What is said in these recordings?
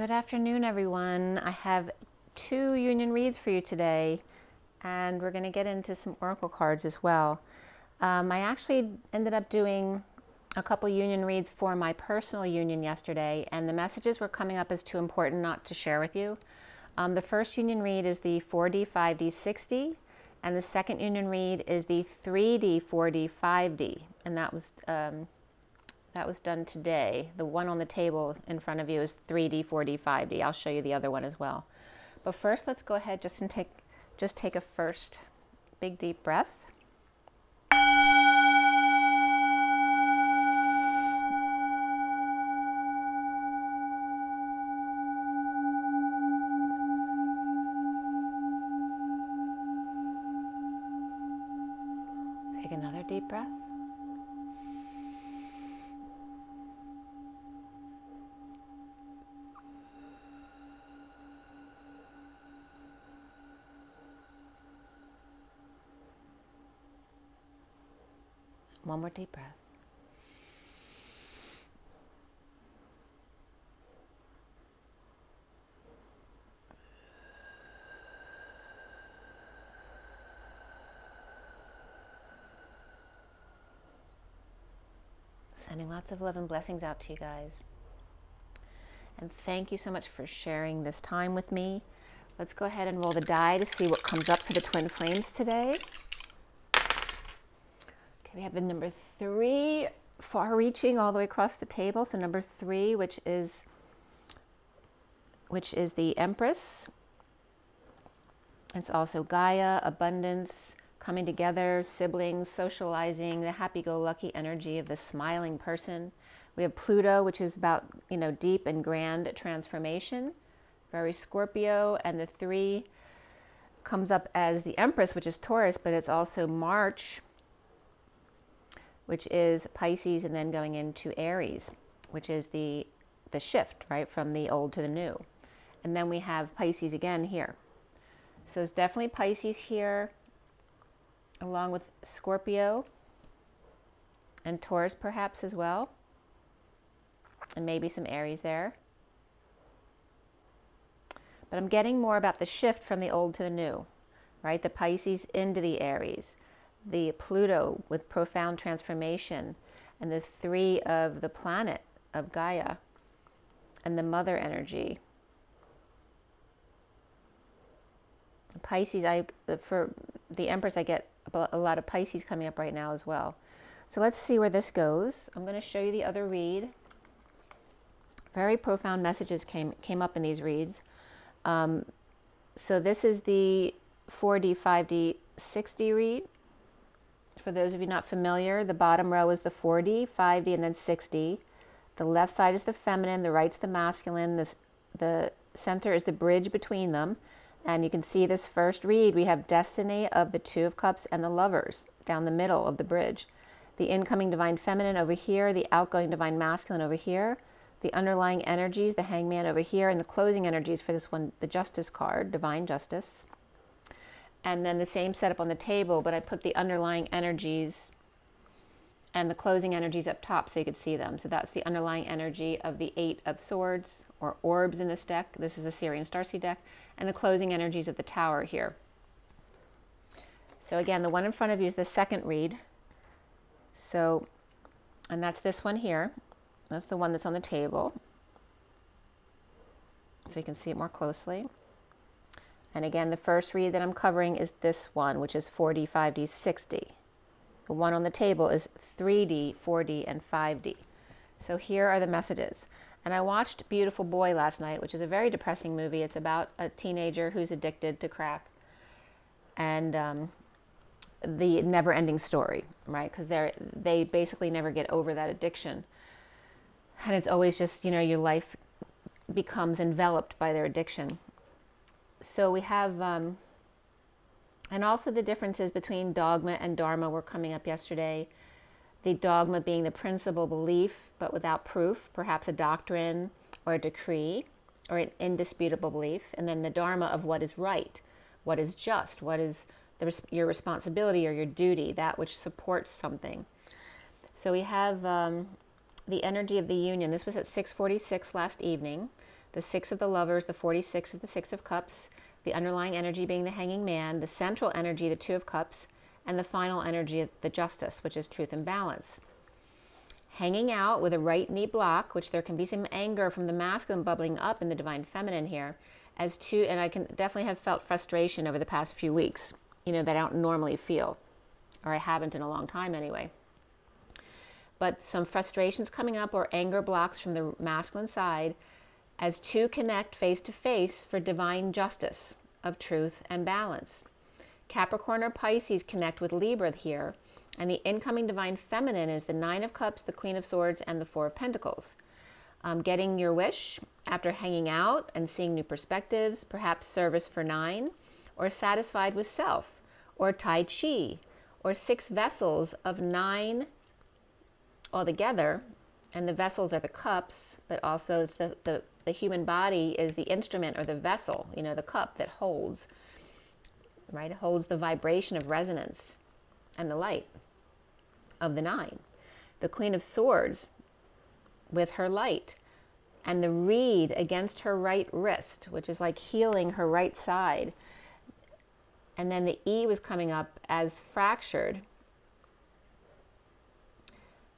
Good afternoon, everyone. I have two union reads for you today, and we're going to get into some oracle cards as well. Um, I actually ended up doing a couple union reads for my personal union yesterday, and the messages were coming up as too important not to share with you. Um, the first union read is the 4D, 5D, 6D, and the second union read is the 3D, 4D, 5D, and that was um, that was done today. The one on the table in front of you is 3D, 4D, 5D. I'll show you the other one as well. But first, let's go ahead just and take just take a first big deep breath. More deep breath. Sending lots of love and blessings out to you guys. And thank you so much for sharing this time with me. Let's go ahead and roll the die to see what comes up for the twin flames today. Okay, we have the number three, far reaching all the way across the table. So number three, which is which is the Empress. It's also Gaia, abundance, coming together, siblings, socializing, the happy-go-lucky energy of the smiling person. We have Pluto, which is about, you know, deep and grand transformation, very Scorpio, and the three comes up as the Empress, which is Taurus, but it's also March, which is Pisces, and then going into Aries, which is the the shift, right, from the old to the new. And then we have Pisces again here. So it's definitely Pisces here, along with Scorpio and Taurus perhaps as well, and maybe some Aries there. But I'm getting more about the shift from the old to the new, right? The Pisces into the Aries the Pluto with profound transformation, and the three of the planet of Gaia, and the mother energy. Pisces, I for the Empress, I get a lot of Pisces coming up right now as well. So let's see where this goes. I'm going to show you the other read. Very profound messages came came up in these reads. Um, so this is the 4D, 5D, 6D read. For those of you not familiar, the bottom row is the 4D, 5D, and then 6D. The left side is the feminine, the right's the masculine, the, the center is the bridge between them. And you can see this first read, we have destiny of the Two of Cups and the lovers down the middle of the bridge. The incoming divine feminine over here, the outgoing divine masculine over here, the underlying energies, the hangman over here, and the closing energies for this one, the justice card, divine justice and then the same setup on the table, but I put the underlying energies and the closing energies up top so you could see them. So that's the underlying energy of the Eight of Swords or orbs in this deck. This is a Sirian Starseed deck, and the closing energies of the Tower here. So again, the one in front of you is the second read. So, and that's this one here. That's the one that's on the table. So you can see it more closely. And again, the first read that I'm covering is this one, which is 4D, 5D, 6D. The one on the table is 3D, 4D, and 5D. So here are the messages. And I watched Beautiful Boy last night, which is a very depressing movie. It's about a teenager who's addicted to crack and um, the never ending story, right? Because they they basically never get over that addiction. And it's always just, you know, your life becomes enveloped by their addiction so we have, um, and also the differences between dogma and dharma were coming up yesterday. The dogma being the principal belief, but without proof, perhaps a doctrine or a decree or an indisputable belief, and then the dharma of what is right, what is just, what is the, your responsibility or your duty, that which supports something. So we have um, the energy of the union. This was at 6:46 last evening. The Six of the Lovers, the 46 of the Six of Cups, the underlying energy being the Hanging Man, the central energy, the Two of Cups, and the final energy, the Justice, which is truth and balance. Hanging out with a right knee block, which there can be some anger from the masculine bubbling up in the divine feminine here, as two, and I can definitely have felt frustration over the past few weeks, you know, that I don't normally feel, or I haven't in a long time anyway but some frustrations coming up or anger blocks from the masculine side as two connect face to face for divine justice of truth and balance. Capricorn or Pisces connect with Libra here, and the incoming divine feminine is the Nine of Cups, the Queen of Swords, and the Four of Pentacles. Um, getting your wish after hanging out and seeing new perspectives, perhaps service for nine, or satisfied with self, or Tai Chi, or six vessels of nine altogether, and the vessels are the cups, but also the, the, the human body is the instrument or the vessel, you know, the cup that holds, right? It holds the vibration of resonance and the light of the nine. The Queen of Swords with her light, and the reed against her right wrist, which is like healing her right side. And then the E was coming up as fractured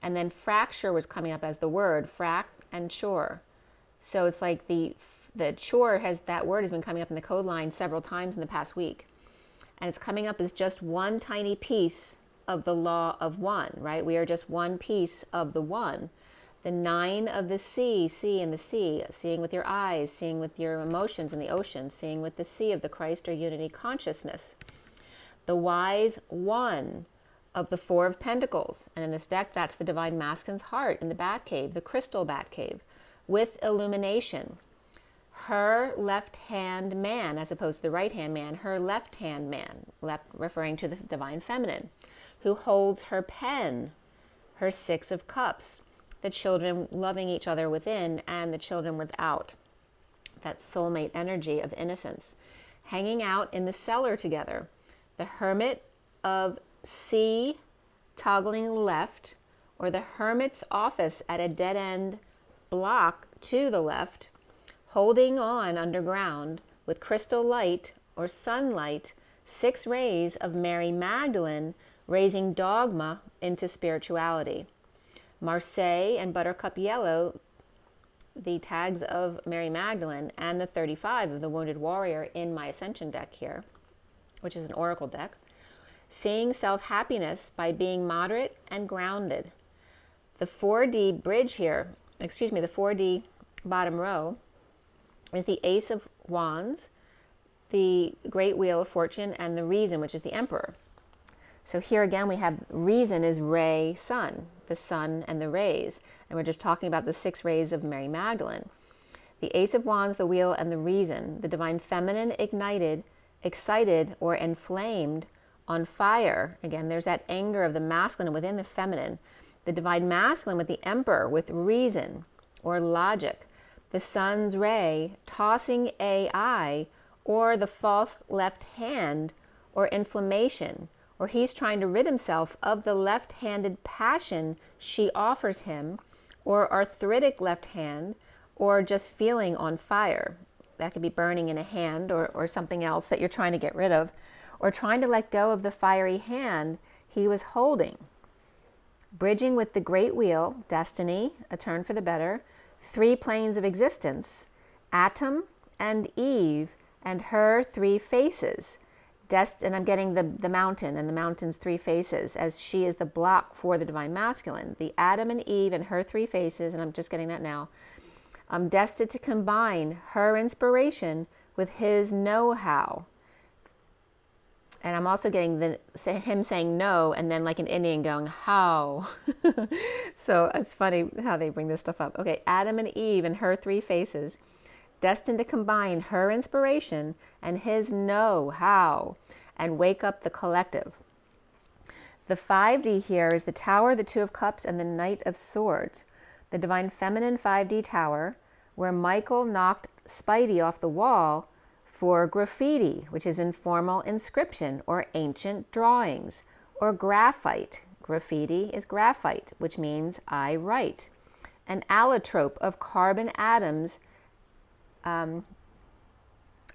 and then fracture was coming up as the word frac and chore. So it's like the the chore has that word has been coming up in the code line several times in the past week, and it's coming up as just one tiny piece of the law of one. Right? We are just one piece of the one. The nine of the sea, sea and the sea, seeing with your eyes, seeing with your emotions in the ocean, seeing with the sea of the Christ or unity consciousness. The wise one, of the Four of Pentacles. And in this deck, that's the Divine Masculine's heart in the Bat Cave, the crystal Bat Cave, with illumination. Her left hand man, as opposed to the right hand man, her left hand man, left referring to the Divine Feminine, who holds her pen, her Six of Cups, the children loving each other within and the children without. That soulmate energy of innocence. Hanging out in the cellar together. The Hermit of C toggling left or the hermit's office at a dead end block to the left, holding on underground with crystal light or sunlight, six rays of Mary Magdalene raising dogma into spirituality. Marseille and Buttercup Yellow, the tags of Mary Magdalene, and the 35 of the Wounded Warrior in my Ascension deck here, which is an oracle deck seeing self happiness by being moderate and grounded. The 4D bridge here, excuse me, the 4D bottom row is the Ace of Wands, the Great Wheel of Fortune, and the Reason, which is the Emperor. So here again, we have reason is ray sun, the sun and the rays. And we're just talking about the six rays of Mary Magdalene. The Ace of Wands, the wheel, and the reason, the divine feminine ignited, excited, or inflamed on fire. Again, there's that anger of the masculine within the feminine. The divine masculine with the emperor, with reason or logic. The sun's ray tossing AI or the false left hand or inflammation, or he's trying to rid himself of the left handed passion she offers him, or arthritic left hand, or just feeling on fire. That could be burning in a hand or, or something else that you're trying to get rid of or trying to let go of the fiery hand he was holding. Bridging with the great wheel, destiny, a turn for the better, three planes of existence, Adam and Eve and her three faces. Dest- and I'm getting the, the mountain and the mountain's three faces as she is the block for the divine masculine. The Adam and Eve and her three faces, and I'm just getting that now. I'm destined to combine her inspiration with his know how and I'm also getting the him saying no, and then like an Indian going how. so it's funny how they bring this stuff up. Okay, Adam and Eve and her three faces, destined to combine her inspiration and his know how, and wake up the collective. The 5D here is the Tower, the Two of Cups, and the Knight of Swords. The Divine Feminine 5D Tower, where Michael knocked Spidey off the wall for graffiti, which is informal inscription or ancient drawings, or graphite. Graffiti is graphite, which means I write. An allotrope of carbon atoms um,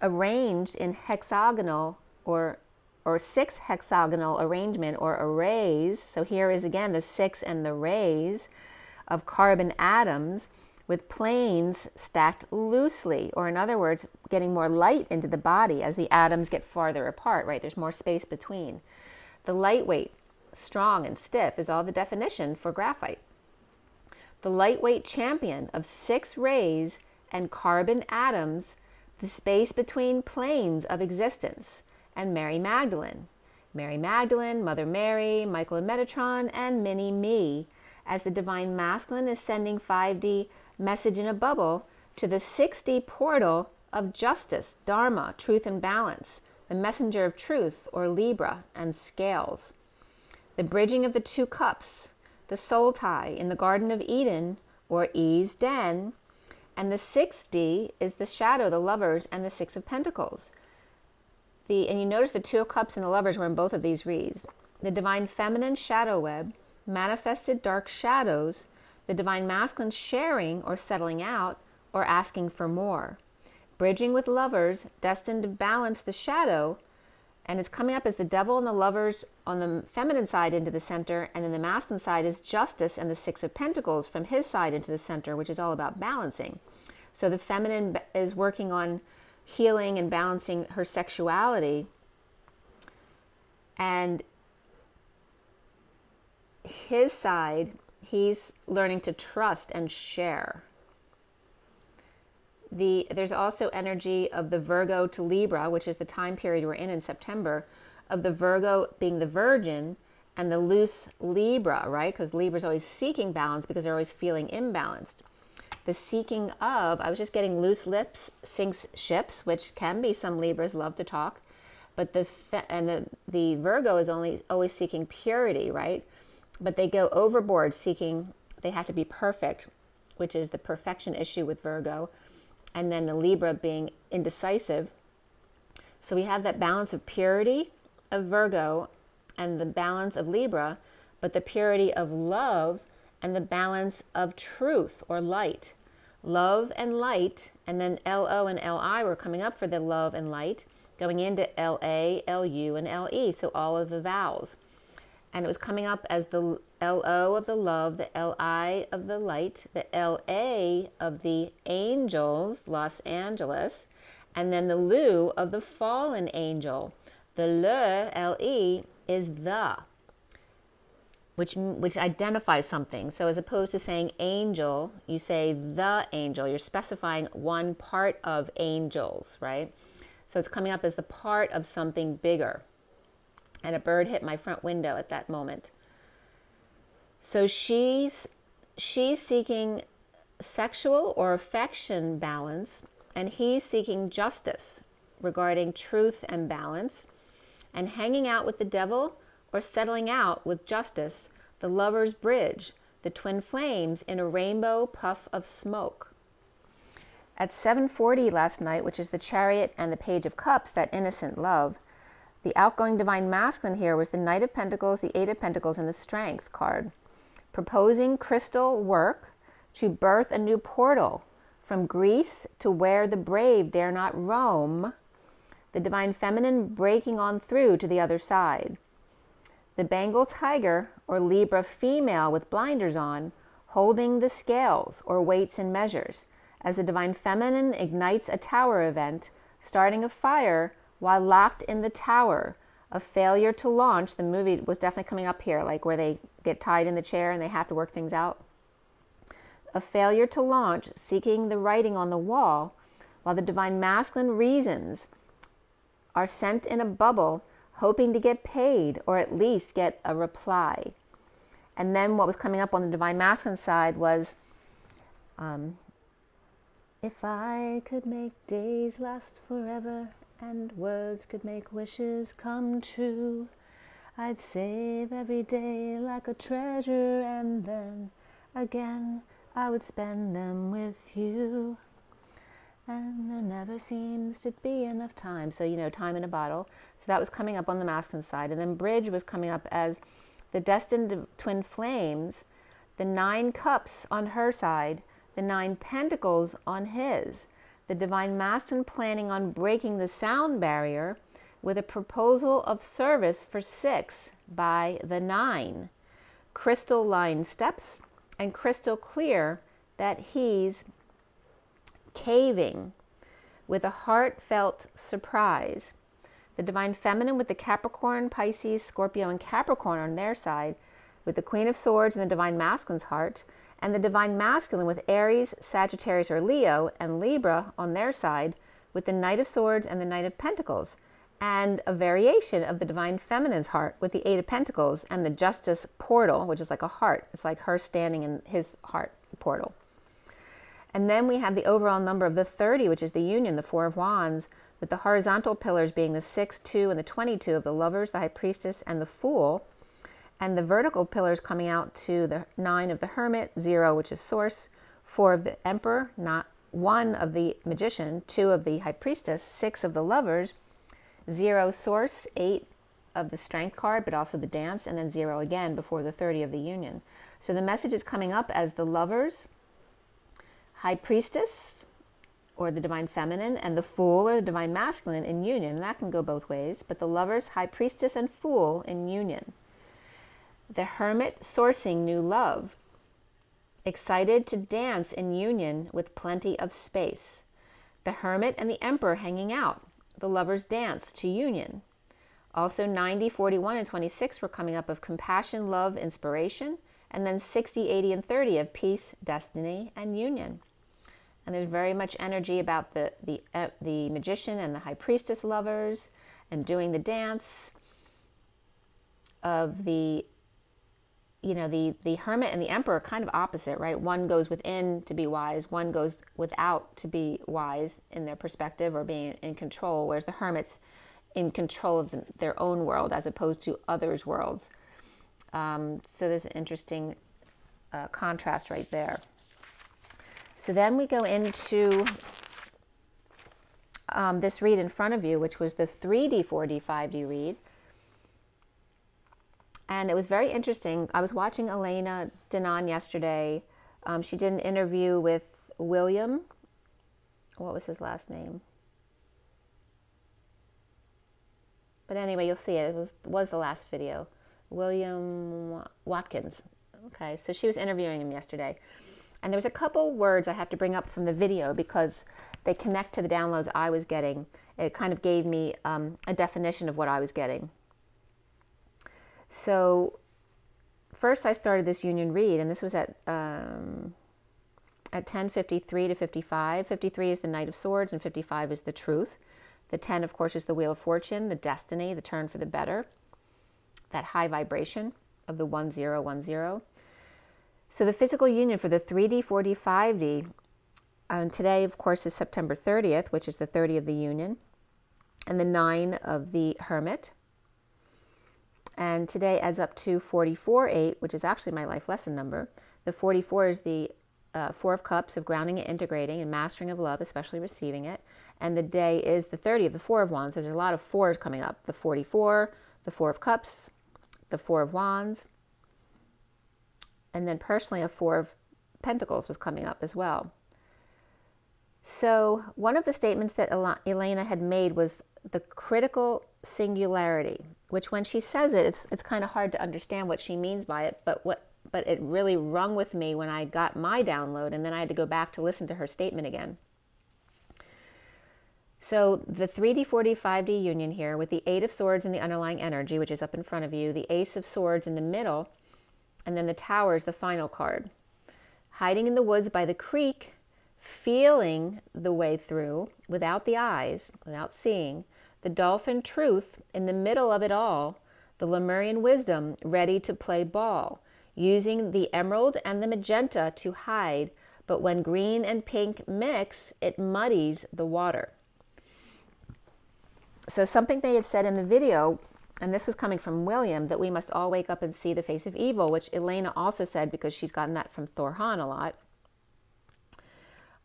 arranged in hexagonal or or six hexagonal arrangement or arrays. So here is again the six and the rays of carbon atoms with planes stacked loosely, or in other words, getting more light into the body as the atoms get farther apart, right? There's more space between. The lightweight, strong, and stiff is all the definition for graphite. The lightweight champion of six rays and carbon atoms, the space between planes of existence and Mary Magdalene. Mary Magdalene, Mother Mary, Michael and Metatron, and Mini Me, as the Divine Masculine is sending 5D message in a bubble to the 6D portal of justice, Dharma, truth and balance, the messenger of truth, or Libra, and scales. The bridging of the two cups, the soul tie in the Garden of Eden, or E's den, and the 6D is the shadow, the lovers, and the Six of Pentacles the and you notice the two of cups and the lovers were in both of these reads the divine feminine shadow web manifested dark shadows the divine masculine sharing or settling out or asking for more bridging with lovers destined to balance the shadow and it's coming up as the devil and the lovers on the feminine side into the center and then the masculine side is justice and the six of pentacles from his side into the center which is all about balancing so the feminine is working on healing and balancing her sexuality. And his side, he's learning to trust and share. The, there's also energy of the Virgo to Libra, which is the time period we're in in September, of the Virgo being the virgin and the loose Libra, right? Because Libra is always seeking balance because they're always feeling imbalanced the seeking of, I was just getting loose lips sinks ships, which can be some Libras love to talk, but the and the, the Virgo is only always seeking purity, right? But they go overboard seeking, they have to be perfect, which is the perfection issue with Virgo, and then the Libra being indecisive. So we have that balance of purity of Virgo and the balance of Libra, but the purity of love and the balance of truth or light love and light, and then LO and LI were coming up for the love and light, going into LA, LU, and LE, so all of the vowels. And it was coming up as the LO of the love, the LI of the light, the LA of the angels, Los Angeles, and then the LU of the fallen angel. The Le, LE, is the which which identifies something. So as opposed to saying angel, you say the angel. You're specifying one part of angels, right? So it's coming up as the part of something bigger. And a bird hit my front window at that moment. So she's she's seeking sexual or affection balance and he's seeking justice regarding truth and balance and hanging out with the devil or settling out with justice the lover's bridge, the twin flames in a rainbow puff of smoke. At 7:40 last night, which is the chariot and the page of cups, that innocent love, the outgoing divine masculine here was the knight of pentacles, the eight of pentacles and the strength card, proposing crystal work to birth a new portal from Greece to where the brave dare not roam, the divine feminine breaking on through to the other side. The Bengal tiger, or Libra female with blinders on, holding the scales, or weights and measures, as the divine feminine ignites a tower event, starting a fire while locked in the tower. A failure to launch, the movie was definitely coming up here, like where they get tied in the chair and they have to work things out. A failure to launch, seeking the writing on the wall, while the divine masculine reasons are sent in a bubble hoping to get paid or at least get a reply. And then what was coming up on the divine masculine side was um, if I could make days last forever and words could make wishes come true, I'd save every day like a treasure and then again I would spend them with you. And there never seems to be enough time. So, you know, time in a bottle. So that was coming up on the masculine side. And then bridge was coming up as the destined twin flames, the nine cups on her side, the nine pentacles on his, the divine masculine planning on breaking the sound barrier with a proposal of service for six by the nine. Crystal line steps and crystal clear that he's caving with a heartfelt surprise. The divine feminine with the Capricorn, Pisces, Scorpio, and Capricorn on their side, with the Queen of Swords and the divine masculine's heart, and the divine masculine with Aries, Sagittarius, or Leo, and Libra on their side, with the Knight of Swords and the Knight of Pentacles and a variation of the divine feminine's heart with the eight of pentacles and the justice portal which is like a heart. It's like her standing in his heart portal. And then we have the overall number of the 30 which is the union the four of wands with the horizontal pillars being the 6 2 and the 22 of the lovers the high priestess and the fool and the vertical pillars coming out to the 9 of the hermit 0 which is source 4 of the emperor not 1 of the magician 2 of the high priestess 6 of the lovers zero source, eight of the strength card, but also the dance, and then zero again before the 30 of the union. So the message is coming up as the lovers, high priestess, or the divine feminine, and the fool or the divine masculine in union. And that can go both ways, but the lovers, high priestess, and fool in union. The hermit sourcing new love, excited to dance in union with plenty of space. The hermit and the emperor hanging out, the lovers' dance to union. Also, 90, 41, and 26 were coming up of compassion, love, inspiration. And then 60, 80, and 30 of peace, destiny, and union. And there's very much energy about the, the, uh, the magician and the high priestess lovers and doing the dance of the you know the the hermit and the emperor are kind of opposite right? One goes within to be wise one goes without to be wise in their perspective or being in control whereas the hermits in control of the, their own world as opposed to others worlds. Um, so there's an interesting uh, contrast right there. So then we go into um, this read in front of you which was the 3d 4d 5d read and it was very interesting. I was watching Elena Danaan yesterday. Um, she did an interview with William. What was his last name? But anyway, you'll see it. It was was the last video. William Watkins. Okay, so she was interviewing him yesterday. And there was a couple words I have to bring up from the video because they connect to the downloads I was getting. It kind of gave me um, a definition of what I was getting. So first I started this union read, and this was at um, at 10:53 to 55. 53 is the Knight of Swords, and 55 is the Truth. The 10, of course, is the Wheel of Fortune, the destiny, the turn for the better, that high vibration of the 1010. So the physical union for the 3D, 4D, 5D, and today, of course, is September 30th, which is the 30 of the union, and the 9 of the Hermit, and today adds up to 44 8, which is actually my life lesson number. The 44 is the uh, Four of Cups of grounding and integrating and mastering of love, especially receiving it. And the day is the 30 of the Four of Wands. There's a lot of fours coming up the 44, the Four of Cups, the Four of Wands. And then personally, a Four of Pentacles was coming up as well. So, one of the statements that Elena had made was the critical singularity, which when she says it, it's, it's kind of hard to understand what she means by it, but what but it really rung with me when I got my download and then I had to go back to listen to her statement again. So the 3D, 4D, 5D union here with the Eight of Swords and the underlying energy, which is up in front of you, the Ace of Swords in the middle, and then the Tower is the final card. Hiding in the woods by the creek, feeling the way through without the eyes, without seeing, the dolphin truth in the middle of it all, the Lemurian wisdom ready to play ball, using the emerald and the magenta to hide, but when green and pink mix, it muddies the water. So, something they had said in the video, and this was coming from William, that we must all wake up and see the face of evil, which Elena also said because she's gotten that from Thor Han a lot.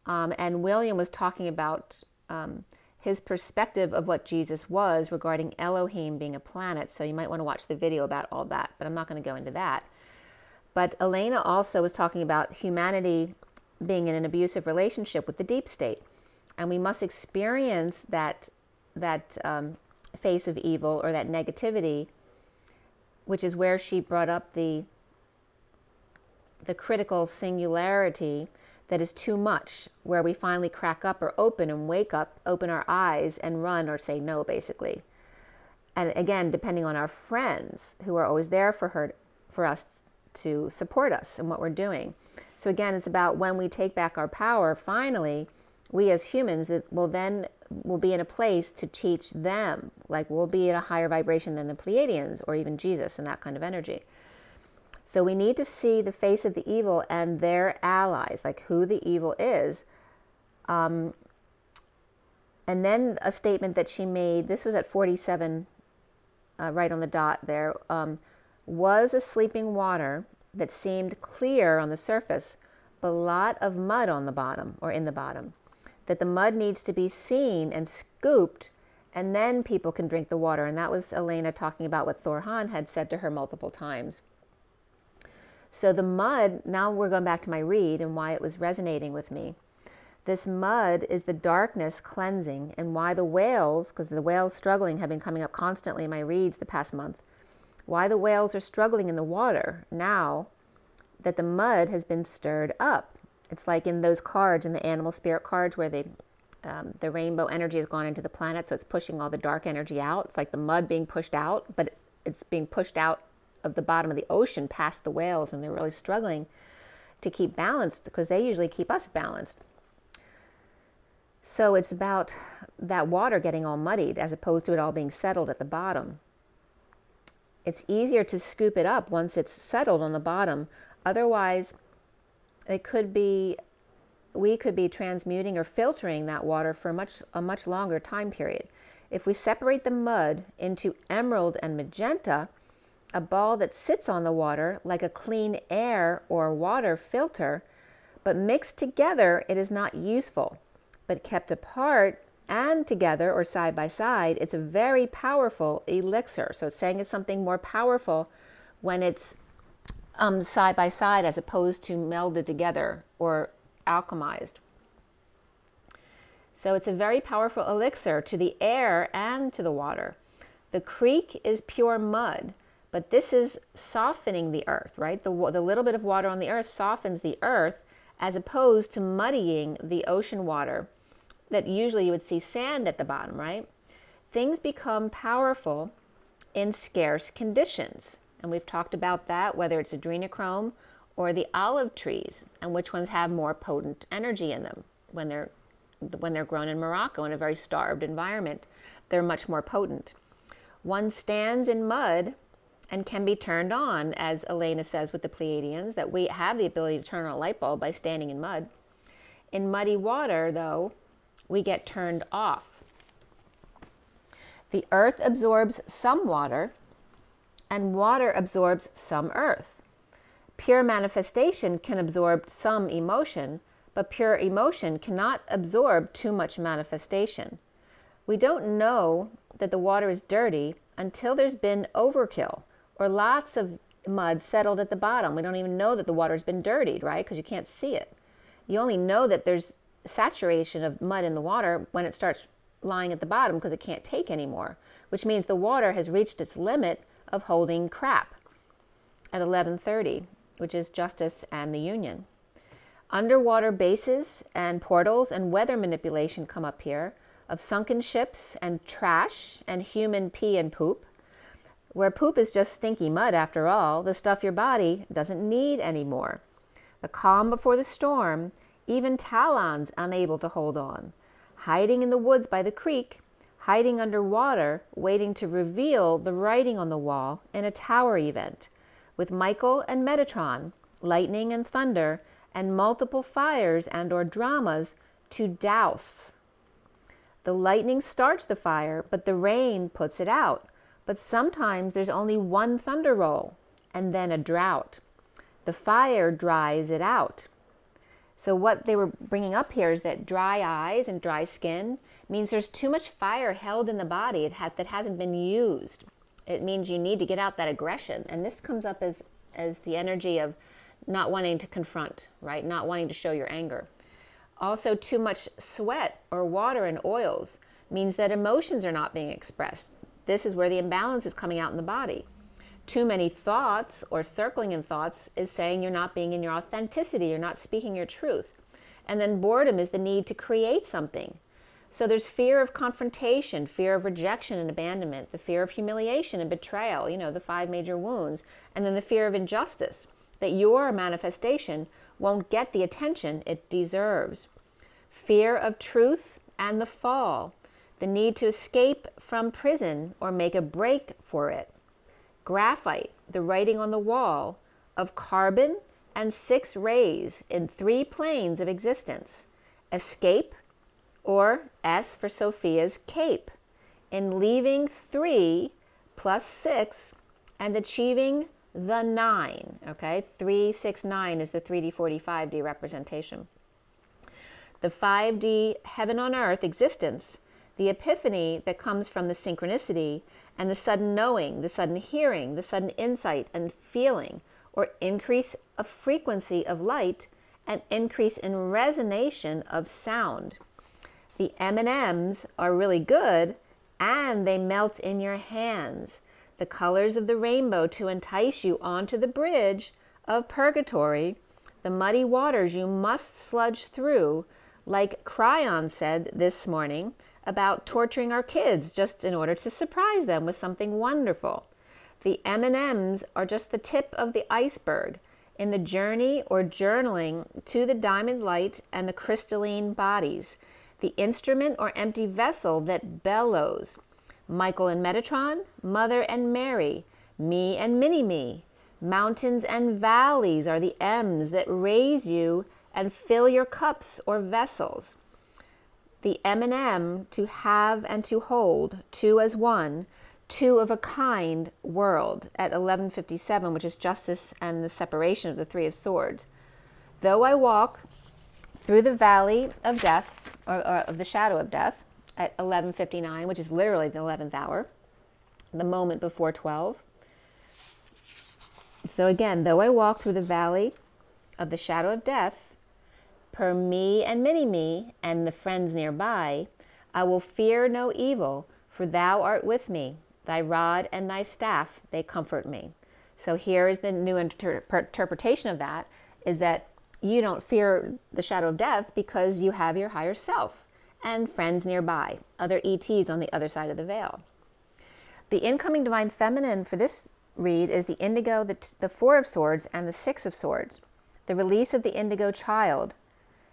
Um, and William was talking about um, his perspective of what Jesus was regarding Elohim being a planet. So you might want to watch the video about all that, but I'm not going to go into that. But Elena also was talking about humanity being in an abusive relationship with the deep state. and we must experience that that um, face of evil or that negativity, which is where she brought up the the critical singularity that is too much, where we finally crack up or open and wake up, open our eyes and run or say no, basically. And again, depending on our friends who are always there for her, for us to support us in what we're doing. So again, it's about when we take back our power, finally, we as humans will then will be in a place to teach them, like we'll be at a higher vibration than the Pleiadians or even Jesus and that kind of energy. So we need to see the face of the evil and their allies, like who the evil is. Um, and then a statement that she made, this was at 47, uh, right on the dot there, um, was a sleeping water that seemed clear on the surface, but a lot of mud on the bottom or in the bottom. That the mud needs to be seen and scooped, and then people can drink the water. And that was Elena talking about what Thor Han had said to her multiple times. So the mud, now we're going back to my read and why it was resonating with me. This mud is the darkness cleansing, and why the whales, because the whales struggling have been coming up constantly in my reads the past month, why the whales are struggling in the water now that the mud has been stirred up. It's like in those cards, in the animal spirit cards, where they, um, the rainbow energy has gone into the planet, so it's pushing all the dark energy out. It's like the mud being pushed out, but it's being pushed out of the bottom of the ocean past the whales, and they're really struggling to keep balanced because they usually keep us balanced. So it's about that water getting all muddied as opposed to it all being settled at the bottom. It's easier to scoop it up once it's settled on the bottom. Otherwise, it could be we could be transmuting or filtering that water for much a much longer time period. If we separate the mud into emerald and magenta, a ball that sits on the water like a clean air or water filter, but mixed together it is not useful, but kept apart and together or side by side, it's a very powerful elixir. So it's saying it's something more powerful when it's um, side by side as opposed to melded together or alchemized. So it's a very powerful elixir to the air and to the water. The creek is pure mud, but this is softening the earth, right? The, the little bit of water on the earth softens the earth as opposed to muddying the ocean water that usually you would see sand at the bottom, right? Things become powerful in scarce conditions. And we've talked about that, whether it's adrenochrome or the olive trees, and which ones have more potent energy in them when they're when they're grown in Morocco in a very starved environment. They're much more potent. One stands in mud and can be turned on, as Elena says with the Pleiadians, that we have the ability to turn on a light bulb by standing in mud. In muddy water, though, we get turned off. The earth absorbs some water, and water absorbs some earth. Pure manifestation can absorb some emotion, but pure emotion cannot absorb too much manifestation. We don't know that the water is dirty until there's been overkill or lots of mud settled at the bottom. We don't even know that the water's been dirtied, right? Because you can't see it. You only know that there's saturation of mud in the water when it starts lying at the bottom because it can't take anymore, which means the water has reached its limit of holding crap at 1130, which is justice and the union. Underwater bases and portals and weather manipulation come up here of sunken ships and trash and human pee and poop where poop is just stinky mud after all, the stuff your body doesn't need anymore. The calm before the storm, even Talon's unable to hold on. Hiding in the woods by the creek, hiding under water, waiting to reveal the writing on the wall in a tower event, with Michael and Metatron, lightning and thunder, and multiple fires and or dramas to douse. The lightning starts the fire, but the rain puts it out. But sometimes there's only one thunder roll and then a drought. The fire dries it out. So, what they were bringing up here is that dry eyes and dry skin means there's too much fire held in the body that hasn't been used. It means you need to get out that aggression. And this comes up as, as the energy of not wanting to confront, right? Not wanting to show your anger. Also, too much sweat or water and oils means that emotions are not being expressed. This is where the imbalance is coming out in the body. Too many thoughts or circling in thoughts is saying you're not being in your authenticity, you're not speaking your truth. And then boredom is the need to create something. So there's fear of confrontation, fear of rejection and abandonment, the fear of humiliation and betrayal, you know, the five major wounds, and then the fear of injustice, that your manifestation won't get the attention it deserves. Fear of truth and the fall, the need to escape from prison or make a break for it. Graphite, the writing on the wall of carbon and six rays in three planes of existence. Escape, or S for Sophia's cape, in leaving three plus six and achieving the nine. Okay, three, six, nine is the 3D, 4D, 5D representation. The 5D heaven on earth existence, the epiphany that comes from the synchronicity and the sudden knowing, the sudden hearing, the sudden insight and feeling, or increase of frequency of light and increase in resonation of sound. The M&Ms are really good and they melt in your hands the colors of the rainbow to entice you onto the bridge of purgatory, the muddy waters you must sludge through, like Kryon said this morning about torturing our kids just in order to surprise them with something wonderful. The M&Ms are just the tip of the iceberg in the journey or journaling to the diamond light and the crystalline bodies, the instrument or empty vessel that bellows Michael and Metatron, Mother and Mary, me and mini me. Mountains and valleys are the M's that raise you and fill your cups or vessels. The M and M to have and to hold, two as one, two of a kind world at 1157, which is justice and the separation of the three of swords. Though I walk through the valley of death, or, or of the shadow of death, at 11:59, which is literally the 11th hour, the moment before 12. So again, though I walk through the valley of the shadow of death, per me and mini me and the friends nearby, I will fear no evil, for thou art with me. Thy rod and thy staff, they comfort me. So here is the new inter- interpretation of that is that you don't fear the shadow of death because you have your higher self and friends nearby, other ETs on the other side of the veil. The incoming divine feminine for this read is the indigo, the, the four of swords, and the six of swords. The release of the indigo child,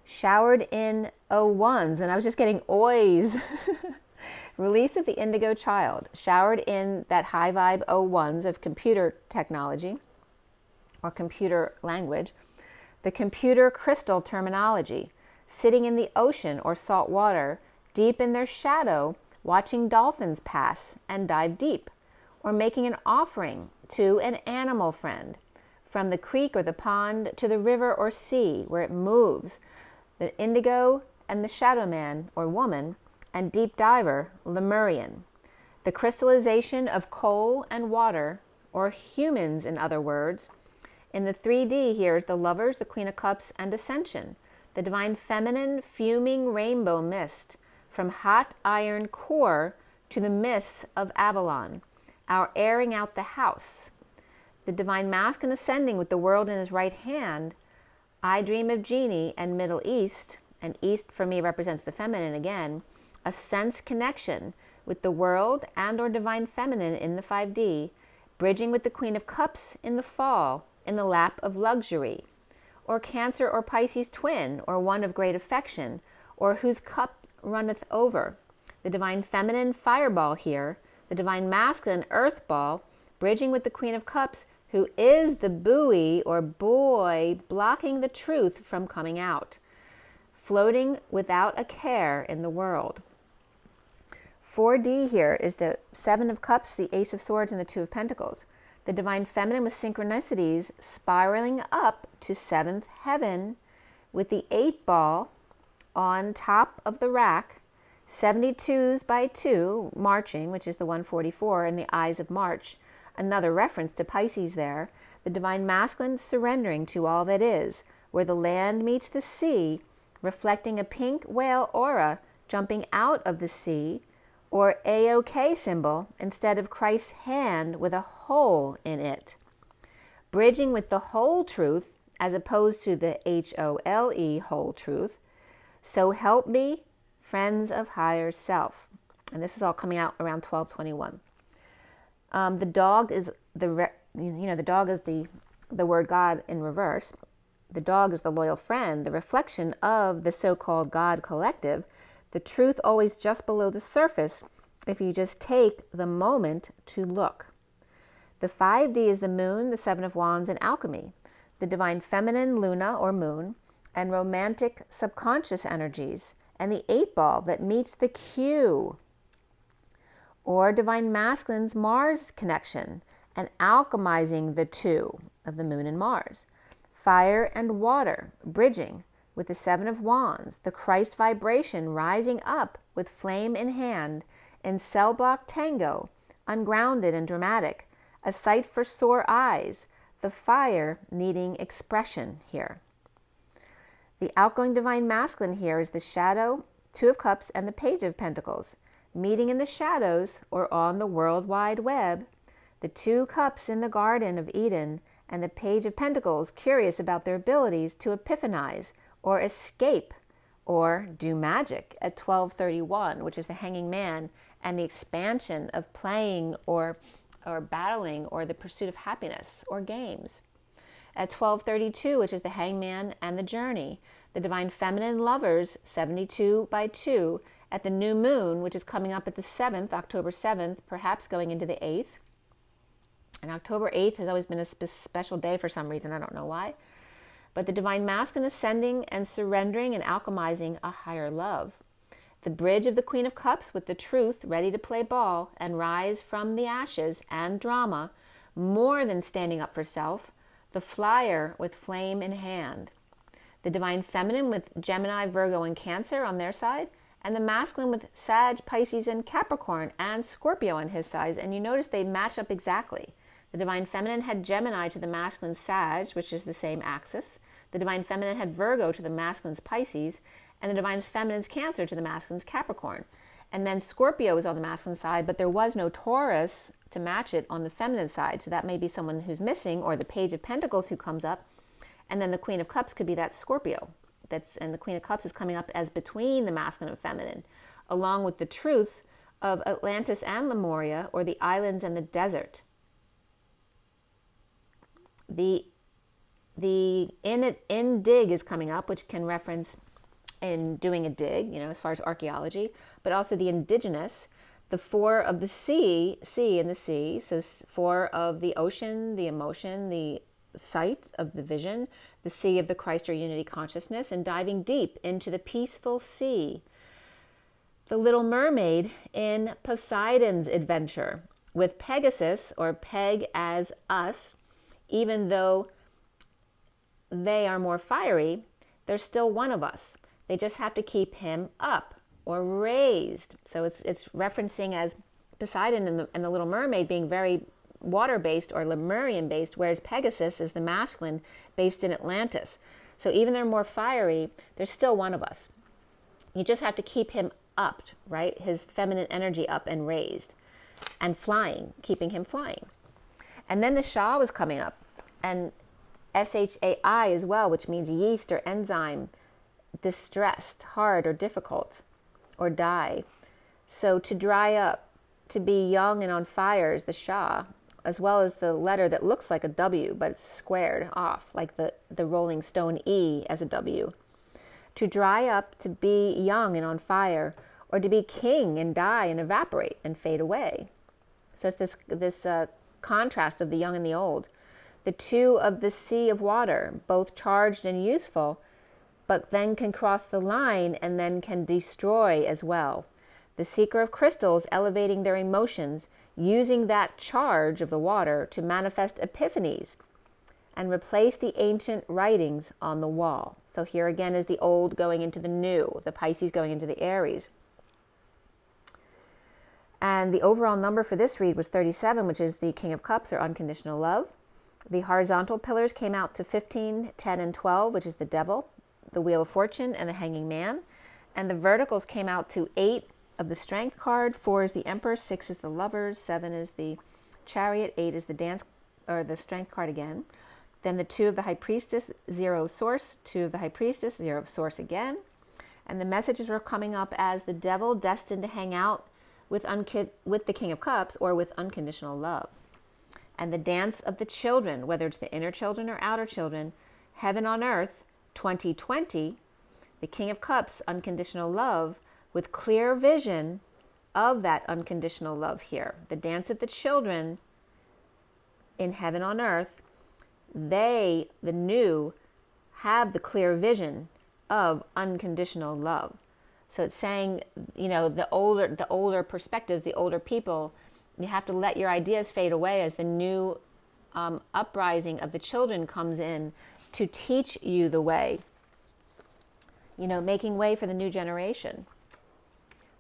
showered in O1s, and I was just getting oys. release of the indigo child, showered in that high vibe O1s of computer technology or computer language, the computer crystal terminology, sitting in the ocean or salt water, deep in their shadow, watching dolphins pass and dive deep, or making an offering to an animal friend, from the creek or the pond to the river or sea where it moves, the indigo and the shadow man or woman, and deep diver, Lemurian. The crystallization of coal and water, or humans in other words. In the 3D, here is the lovers, the Queen of Cups, and Ascension the divine feminine fuming rainbow mist, from hot iron core to the mists of Avalon, our airing out the house. The divine masculine ascending with the world in his right hand. I dream of genie and Middle East, and East for me represents the feminine again, a sense connection with the world and or divine feminine in the 5D, bridging with the Queen of Cups in the fall, in the lap of luxury or Cancer or Pisces twin, or one of great affection, or whose cup runneth over. The divine feminine fireball here, the divine masculine earth ball, bridging with the Queen of Cups, who is the buoy or buoy blocking the truth from coming out, floating without a care in the world. 4D here is the Seven of Cups, the Ace of Swords, and the Two of Pentacles. The divine feminine with synchronicities spiraling up to seventh heaven with the eight ball on top of the rack, 72s by 2 marching, which is the 144 in the eyes of March, another reference to Pisces there, the divine masculine surrendering to all that is, where the land meets the sea, reflecting a pink whale aura jumping out of the sea, or AOK symbol instead of Christ's hand with a hole in it. Bridging with the whole truth as opposed to the H O L E whole truth. So help me, friends of higher self. And this is all coming out around 1221. Um, the dog is the re- you know the dog is the the word God in reverse. The dog is the loyal friend, the reflection of the so-called God collective. The truth always just below the surface if you just take the moment to look. The 5D is the moon, the seven of wands, and alchemy the divine feminine luna or moon, and romantic subconscious energies, and the eight ball that meets the Q, or divine masculine's Mars connection, and alchemizing the two of the moon and Mars. Fire and water, bridging with the Seven of Wands, the Christ vibration rising up with flame in hand, in cell block tango, ungrounded and dramatic, a sight for sore eyes, the fire needing expression here. The outgoing divine masculine here is the shadow, two of cups, and the page of pentacles. Meeting in the shadows or on the world wide web, the two cups in the Garden of Eden and the page of pentacles curious about their abilities to epiphanize or escape or do magic at 1231, which is the hanging man and the expansion of playing or or battling or the pursuit of happiness or games. At 1232, which is the hangman and the journey, the divine feminine lovers, 72 by 2, at the new moon, which is coming up at the 7th, October 7th, perhaps going into the 8th. And October 8th has always been a spe- special day for some reason, I don't know why. But the divine masculine ascending and surrendering and alchemizing a higher love the bridge of the Queen of Cups with the truth ready to play ball and rise from the ashes and drama, more than standing up for self, the flyer with flame in hand, the divine feminine with Gemini, Virgo, and Cancer on their side, and the masculine with Sag, Pisces, and Capricorn, and Scorpio on his side. And you notice they match up exactly. The divine feminine had Gemini to the masculine Sag, which is the same axis. The divine feminine had Virgo to the masculine's Pisces, and the divine feminine's Cancer to the masculine's Capricorn. And then Scorpio is on the masculine side, but there was no Taurus to match it on the feminine side. So that may be someone who's missing, or the Page of Pentacles who comes up. And then the Queen of Cups could be that Scorpio. That's and the Queen of Cups is coming up as between the masculine and feminine, along with the truth of Atlantis and Lemuria, or the islands and the desert. The the in it in dig is coming up, which can reference in doing a dig, you know, as far as archaeology, but also the indigenous, the four of the sea, sea and the sea, so four of the ocean, the emotion, the sight of the vision, the sea of the Christ or unity consciousness, and diving deep into the peaceful sea. The Little Mermaid in Poseidon's adventure with Pegasus or Peg as us, even though they are more fiery, they're still one of us. They just have to keep him up or raised. So it's, it's referencing as Poseidon and the, and the Little Mermaid being very water based or Lemurian based, whereas Pegasus is the masculine based in Atlantis. So even though they're more fiery, they're still one of us. You just have to keep him up, right? His feminine energy up and raised and flying, keeping him flying. And then the Sha was coming up and S H A I as well, which means yeast or enzyme distressed, hard, or difficult, or die. So to dry up, to be young and on fire is the Sha, as well as the letter that looks like a W but it's squared off, like the, the Rolling Stone E as a W. To dry up, to be young and on fire, or to be king and die and evaporate and fade away. So it's this, this uh, contrast of the young and the old. The two of the sea of water, both charged and useful, but then can cross the line and then can destroy as well. The seeker of crystals elevating their emotions, using that charge of the water to manifest epiphanies and replace the ancient writings on the wall. So here again is the old going into the new, the Pisces going into the Aries. And the overall number for this read was 37, which is the King of Cups or unconditional love. The horizontal pillars came out to 15, 10, and 12, which is the devil the Wheel of Fortune and the Hanging Man. And the verticals came out to eight of the Strength card, four is the Emperor, six is the Lovers, seven is the Chariot, eight is the Dance or the Strength card again. Then the two of the High Priestess, zero Source, two of the High Priestess, zero of Source again. And the messages were coming up as the devil destined to hang out with, unki- with the King of Cups or with unconditional love. And the dance of the children, whether it's the inner children or outer children, heaven on earth 2020, the King of Cups, unconditional love, with clear vision of that unconditional love here. The dance of the children in heaven on earth, they, the new, have the clear vision of unconditional love. So it's saying, you know, the older the older perspectives, the older people, you have to let your ideas fade away as the new um, uprising of the children comes in to teach you the way. You know, making way for the new generation.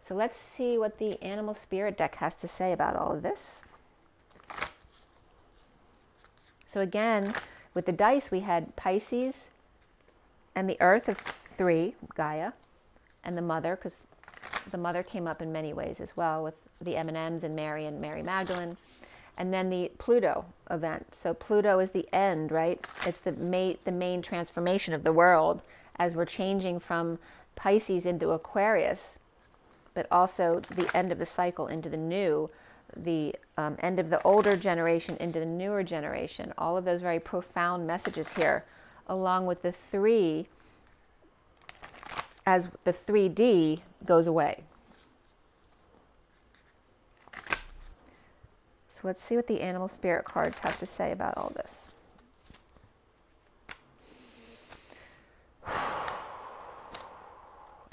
So let's see what the animal spirit deck has to say about all of this. So again, with the dice, we had Pisces and the Earth of three, Gaia, and the Mother, because the Mother came up in many ways as well with the M&Ms and Mary and Mary Magdalene. And then the Pluto event. So Pluto is the end, right? It's the main, the main transformation of the world as we're changing from Pisces into Aquarius, but also the end of the cycle into the new, the um, end of the older generation into the newer generation. All of those very profound messages here, along with the three, as the 3D goes away. So let's see what the animal spirit cards have to say about all this.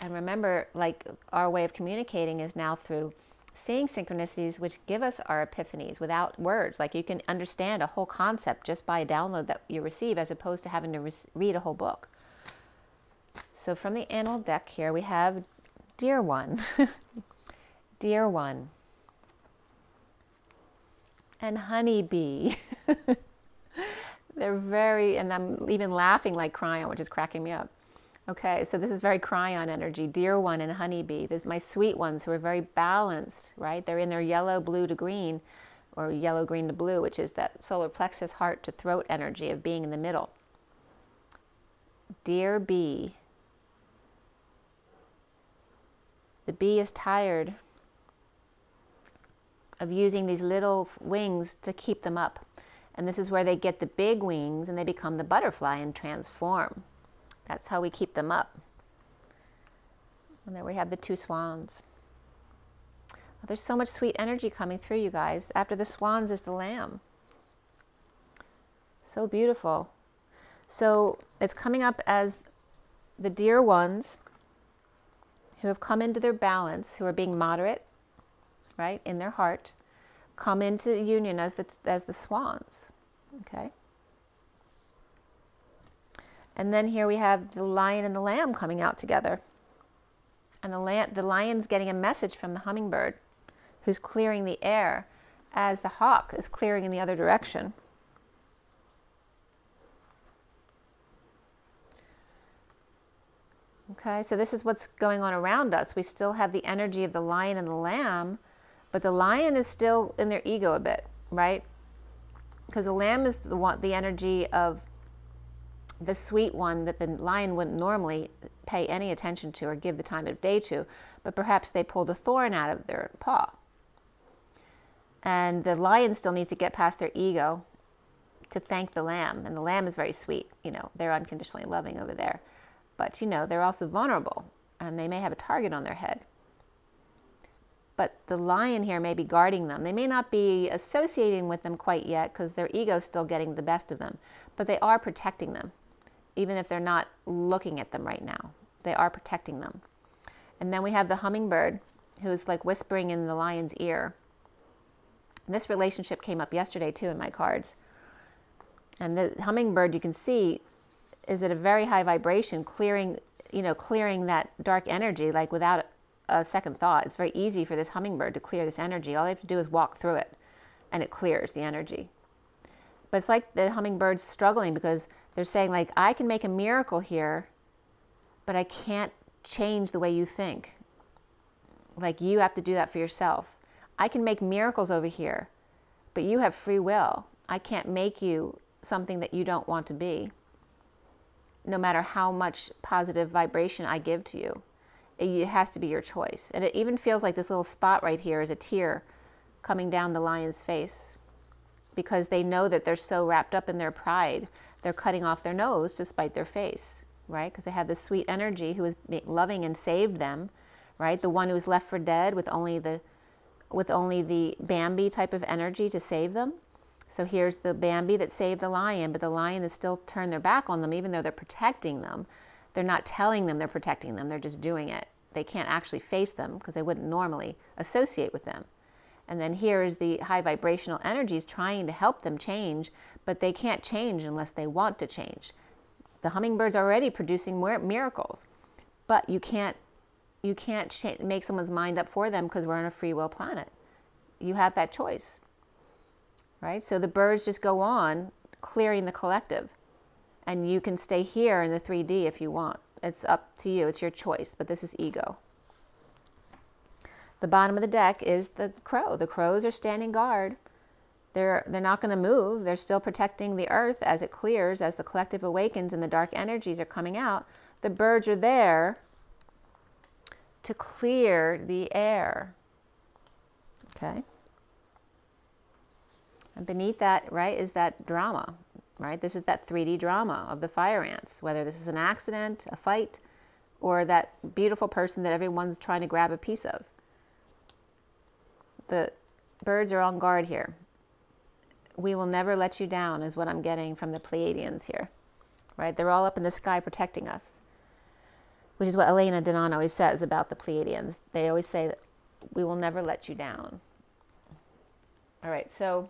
And remember, like our way of communicating is now through seeing synchronicities, which give us our epiphanies without words. Like you can understand a whole concept just by a download that you receive, as opposed to having to re- read a whole book. So from the animal deck here, we have Dear One. Dear One and honeybee. They're very, and I'm even laughing like Kryon, which is cracking me up. Okay, so this is very Kryon energy. Dear one and honeybee. There's my sweet ones who are very balanced, right? They're in their yellow, blue to green, or yellow, green to blue, which is that solar plexus, heart to throat energy of being in the middle. Dear bee. The bee is tired of using these little wings to keep them up. And this is where they get the big wings and they become the butterfly and transform. That's how we keep them up. And there we have the two swans. Oh, there's so much sweet energy coming through, you guys. After the swans is the lamb. So beautiful. So it's coming up as the dear ones who have come into their balance, who are being moderate right, in their heart, come into union as the, as the swans. Okay? And then here we have the lion and the lamb coming out together. And the, the lion's getting a message from the hummingbird who's clearing the air as the hawk is clearing in the other direction. Okay, so this is what's going on around us. We still have the energy of the lion and the lamb, but the lion is still in their ego a bit, right? Because the lamb is the the energy of the sweet one that the lion wouldn't normally pay any attention to or give the time of day to, but perhaps they pulled a thorn out of their paw. And the lion still needs to get past their ego to thank the lamb. And the lamb is very sweet, you know, they're unconditionally loving over there. But, you know, they're also vulnerable and they may have a target on their head but the lion here may be guarding them. They may not be associating with them quite yet because their ego is still getting the best of them, but they are protecting them, even if they're not looking at them right now. They are protecting them. And then we have the hummingbird who's like whispering in the lion's ear. this relationship came up yesterday too in my cards. And the hummingbird you can see is at a very high vibration, clearing, you know, clearing that dark energy like without a second thought. It's very easy for this hummingbird to clear this energy. All they have to do is walk through it and it clears the energy. But it's like the hummingbird's struggling because they're saying like I can make a miracle here but I can't change the way you think. Like you have to do that for yourself. I can make miracles over here, but you have free will. I can't make you something that you don't want to be, no matter how much positive vibration I give to you. It has to be your choice. And it even feels like this little spot right here is a tear coming down the lion's face because they know that they're so wrapped up in their pride, they're cutting off their nose to spite their face, right? Because they have this sweet energy who is loving and saved them, right? The one who was left for dead with only the with only the Bambi type of energy to save them. So here's the Bambi that saved the lion, but the lion has still turned their back on them, even though they're protecting them. They're not telling them they're protecting them, they're just doing it. They can't actually face them because they wouldn't normally associate with them. And then here is the high vibrational energies trying to help them change, but they can't change unless they want to change. The hummingbird's are already producing miracles, but you can't you can't ch- make someone's mind up for them because we're on a free will planet. You have that choice. Right? So the birds just go on clearing the collective. And you can stay here in the 3D if you want. It's up to you. It's your choice, but this is ego. The bottom of the deck is the crow. The crows are standing guard. They're, they're not going to move. They're still protecting the earth as it clears, as the collective awakens and the dark energies are coming out. The birds are there to clear the air. Okay? And beneath that, right, is that drama, right? This is that 3D drama of the fire ants, whether this is an accident, a fight, or that beautiful person that everyone's trying to grab a piece of. The birds are on guard here. We will never let you down, is what I'm getting from the Pleiadians here, right? They're all up in the sky protecting us which is what Elena Danaan always says about the Pleiadians. They always say that we will never let you down. All right, so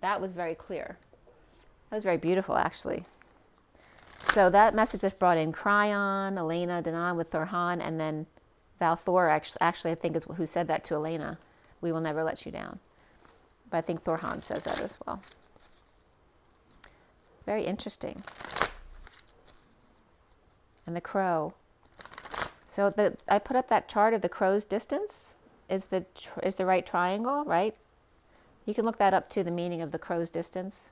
that was very clear. That was very beautiful, actually. So that message just brought in Kryon, Elena Danaan with Thor Han, and then Val Thor, actually, actually, I think is who said that to Elena. We will never let you down. But I think Thor Han says that as well. Very interesting and the crow. So the, I put up that chart of the crow's distance is the is the right triangle, right? You can look that up to the meaning of the crow's distance.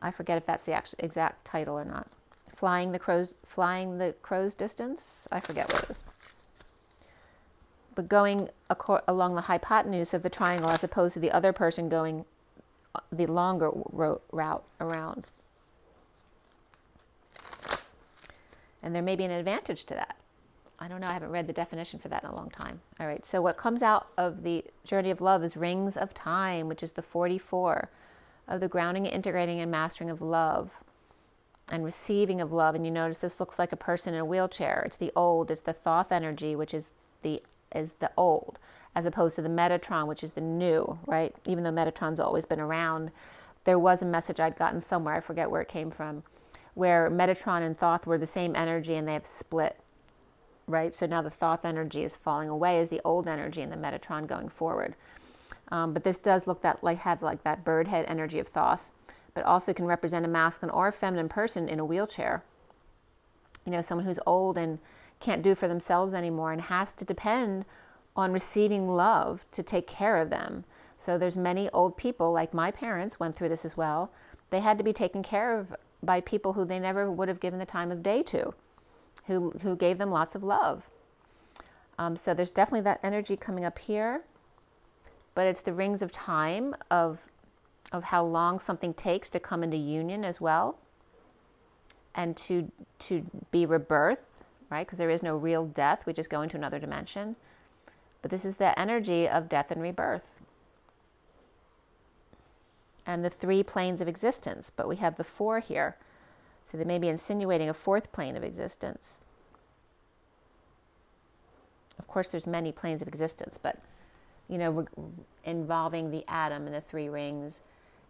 I forget if that's the exact title or not. Flying the crow's flying the crow's distance. I forget what it is. But going along the hypotenuse of the triangle as opposed to the other person going uh, the longer ro- route around. And there may be an advantage to that. I don't know. I haven't read the definition for that in a long time. All right. So, what comes out of the journey of love is rings of time, which is the 44 of the grounding, integrating, and mastering of love and receiving of love. And you notice this looks like a person in a wheelchair. It's the old, it's the Thoth energy, which is the is the old, as opposed to the Metatron, which is the new, right? Even though Metatron's always been around, there was a message I'd gotten somewhere. I forget where it came from where Metatron and Thoth were the same energy and they have split, right? So now the Thoth energy is falling away as the old energy and the Metatron going forward. Um, but this does look that like have like that bird head energy of Thoth, but also can represent a masculine or a feminine person in a wheelchair. You know, someone who's old and can't do for themselves anymore and has to depend on receiving love to take care of them. So there's many old people like my parents went through this as well. They had to be taken care of by people who they never would have given the time of day to, who, who gave them lots of love. Um, so there's definitely that energy coming up here, but it's the rings of time of of how long something takes to come into union as well, and to to be rebirth, right? Because there is no real death; we just go into another dimension. But this is the energy of death and rebirth and the three planes of existence, but we have the four here. So they may be insinuating a fourth plane of existence. Of course, there's many planes of existence, but you know, involving the atom and the three rings,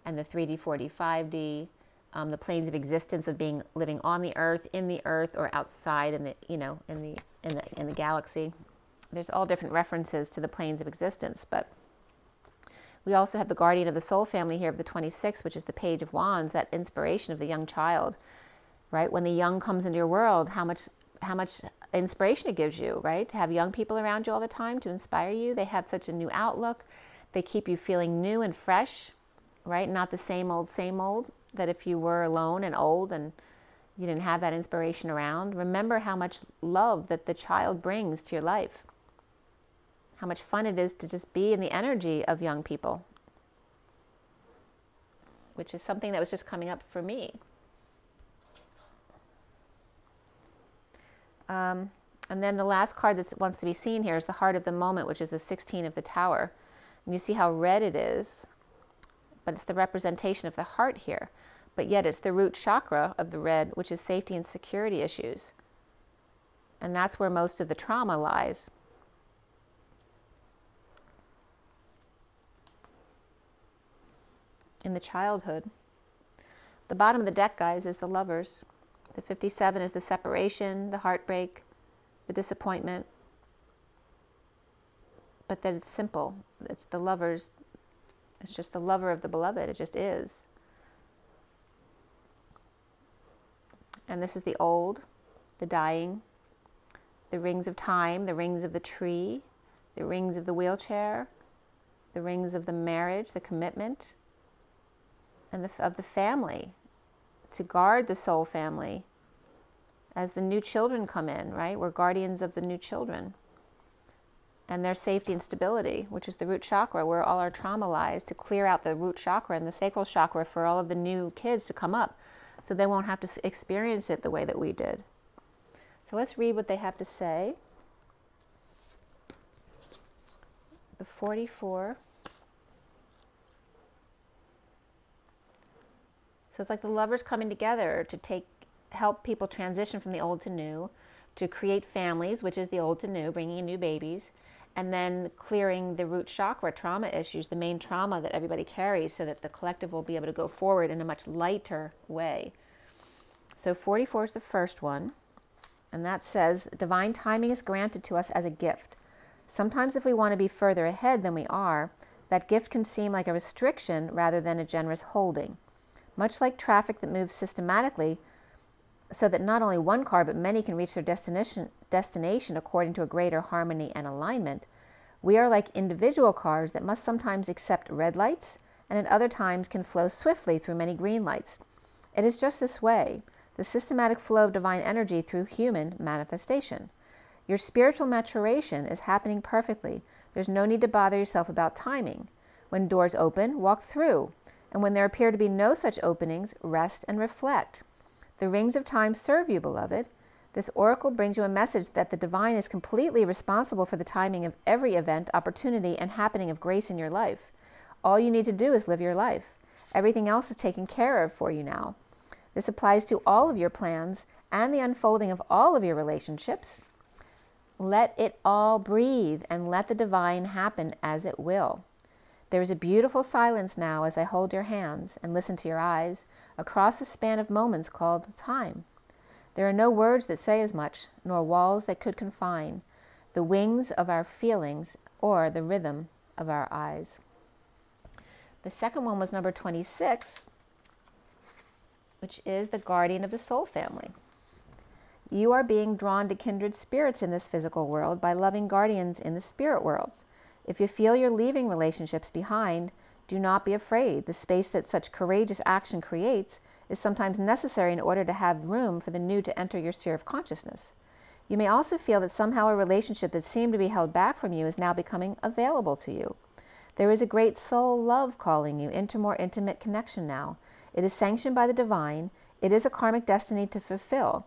and the 3D, 4D, 5D, um, the planes of existence of being living on the Earth, in the Earth, or outside in the you know in the in the in the galaxy. There's all different references to the planes of existence, but we also have the guardian of the soul family here of the 26, which is the page of wands, that inspiration of the young child, right? When the young comes into your world, how much how much inspiration it gives you, right? To have young people around you all the time to inspire you. They have such a new outlook. They keep you feeling new and fresh, right? Not the same old, same old that if you were alone and old and you didn't have that inspiration around. Remember how much love that the child brings to your life. How much fun it is to just be in the energy of young people, which is something that was just coming up for me. Um, and then the last card that wants to be seen here is the heart of the moment, which is the 16 of the tower. And you see how red it is, but it's the representation of the heart here. But yet it's the root chakra of the red, which is safety and security issues. And that's where most of the trauma lies. In the childhood. The bottom of the deck, guys, is the lovers. The 57 is the separation, the heartbreak, the disappointment. But that it's simple. It's the lover's, it's just the lover of the beloved. It just is. And this is the old, the dying, the rings of time, the rings of the tree, the rings of the wheelchair, the rings of the marriage, the commitment, and the, of the family, to guard the soul family as the new children come in, right? We're guardians of the new children and their safety and stability, which is the root chakra, where all our trauma lies, to clear out the root chakra and the sacral chakra for all of the new kids to come up so they won't have to experience it the way that we did. So let's read what they have to say. The 44. So it's like the lovers coming together to take help people transition from the old to new, to create families, which is the old to new, bringing in new babies, and then clearing the root chakra trauma issues, the main trauma that everybody carries, so that the collective will be able to go forward in a much lighter way. So 44 is the first one, and that says divine timing is granted to us as a gift. Sometimes, if we want to be further ahead than we are, that gift can seem like a restriction rather than a generous holding. Much like traffic that moves systematically, so that not only one car but many can reach their destination, destination according to a greater harmony and alignment, we are like individual cars that must sometimes accept red lights and at other times can flow swiftly through many green lights. It is just this way the systematic flow of divine energy through human manifestation. Your spiritual maturation is happening perfectly. There's no need to bother yourself about timing. When doors open, walk through and when there appear to be no such openings, rest and reflect. The rings of time serve you, beloved. This oracle brings you a message that the divine is completely responsible for the timing of every event, opportunity, and happening of grace in your life. All you need to do is live your life. Everything else is taken care of for you now. This applies to all of your plans and the unfolding of all of your relationships. Let it all breathe and let the divine happen as it will. There is a beautiful silence now as I hold your hands and listen to your eyes across a span of moments called time. There are no words that say as much, nor walls that could confine the wings of our feelings or the rhythm of our eyes. The second one was number 26, which is the guardian of the soul family. You are being drawn to kindred spirits in this physical world by loving guardians in the spirit worlds. If you feel you're leaving relationships behind, do not be afraid. The space that such courageous action creates is sometimes necessary in order to have room for the new to enter your sphere of consciousness. You may also feel that somehow a relationship that seemed to be held back from you is now becoming available to you. There is a great soul love calling you into more intimate connection now. It is sanctioned by the divine. It is a karmic destiny to fulfill.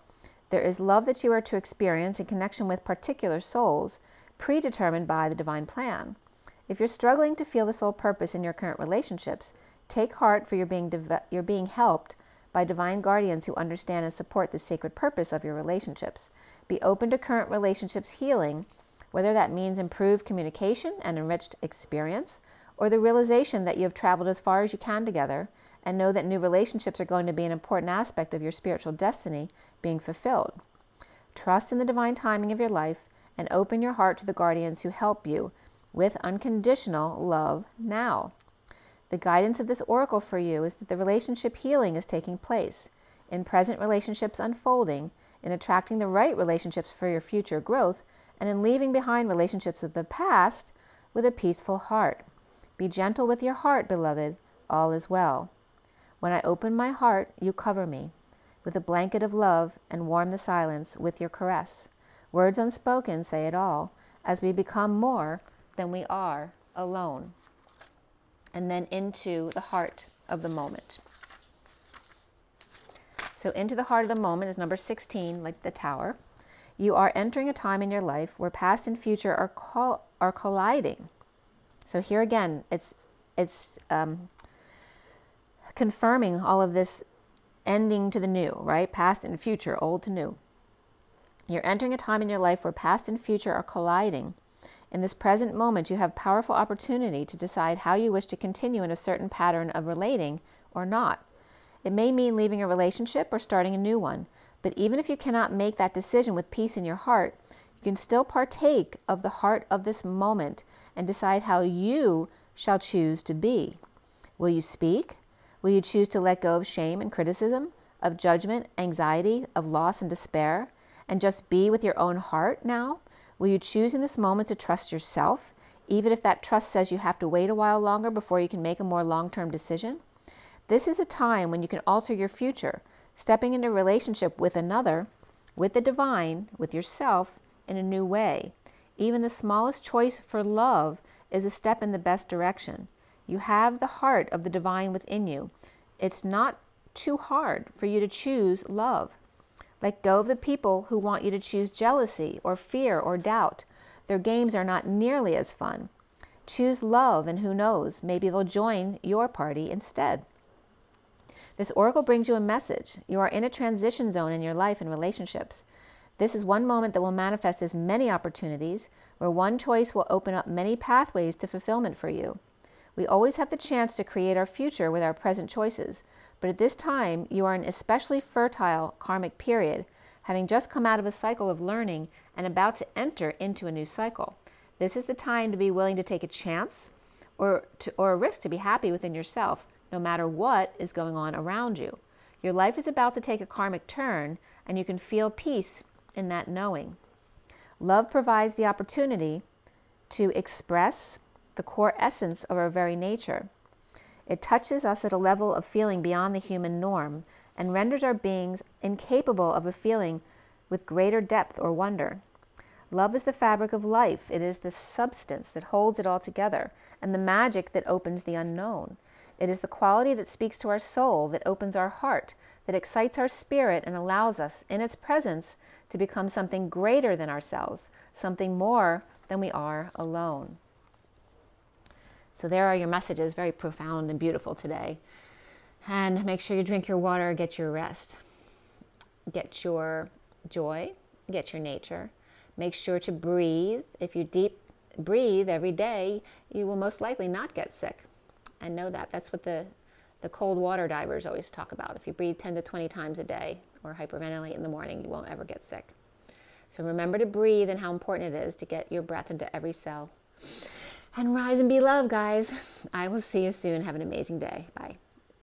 There is love that you are to experience in connection with particular souls predetermined by the divine plan. If you're struggling to feel the soul purpose in your current relationships, take heart for you're being, you're being helped by divine guardians who understand and support the sacred purpose of your relationships. Be open to current relationships healing, whether that means improved communication and enriched experience, or the realization that you have traveled as far as you can together, and know that new relationships are going to be an important aspect of your spiritual destiny being fulfilled. Trust in the divine timing of your life and open your heart to the guardians who help you with unconditional love now. The guidance of this oracle for you is that the relationship healing is taking place. In present relationships unfolding, in attracting the right relationships for your future growth, and in leaving behind relationships of the past with a peaceful heart. Be gentle with your heart, beloved. All is well. When I open my heart, you cover me with a blanket of love and warm the silence with your caress. Words unspoken say it all as we become more than we are alone. And then into the heart of the moment. So, into the heart of the moment is number 16, like the tower. You are entering a time in your life where past and future are, col- are colliding. So, here again, it's, it's um, confirming all of this ending to the new, right? Past and future, old to new. You're entering a time in your life where past and future are colliding. In this present moment, you have powerful opportunity to decide how you wish to continue in a certain pattern of relating or not. It may mean leaving a relationship or starting a new one, but even if you cannot make that decision with peace in your heart, you can still partake of the heart of this moment and decide how you shall choose to be. Will you speak? Will you choose to let go of shame and criticism, of judgment, anxiety, of loss and despair, and just be with your own heart now? Will you choose in this moment to trust yourself, even if that trust says you have to wait a while longer before you can make a more long term decision? This is a time when you can alter your future, stepping into relationship with another, with the divine, with yourself, in a new way. Even the smallest choice for love is a step in the best direction. You have the heart of the divine within you. It's not too hard for you to choose love. Let go of the people who want you to choose jealousy or fear or doubt. Their games are not nearly as fun. Choose love, and who knows, maybe they'll join your party instead. This oracle brings you a message. You are in a transition zone in your life and relationships. This is one moment that will manifest as many opportunities, where one choice will open up many pathways to fulfillment for you. We always have the chance to create our future with our present choices, but at this time you are in an especially fertile karmic period, having just come out of a cycle of learning and about to enter into a new cycle. This is the time to be willing to take a chance or, to, or a risk to be happy within yourself no matter what is going on around you. Your life is about to take a karmic turn, and you can feel peace in that knowing. Love provides the opportunity to express the core essence of our very nature. It touches us at a level of feeling beyond the human norm and renders our beings incapable of a feeling with greater depth or wonder. Love is the fabric of life, it is the substance that holds it all together, and the magic that opens the unknown. It is the quality that speaks to our soul, that opens our heart, that excites our spirit and allows us, in its presence, to become something greater than ourselves, something more than we are alone. So, there are your messages, very profound and beautiful today. And make sure you drink your water, get your rest, get your joy, get your nature. Make sure to breathe. If you deep breathe every day, you will most likely not get sick and know that. That's what the, the cold water divers always talk about. If you breathe 10 to 20 times a day or hyperventilate in the morning, you won't ever get sick. So remember to breathe and how important it is to get your breath into every cell. And rise and be love, guys. I will see you soon. Have an amazing day. Bye.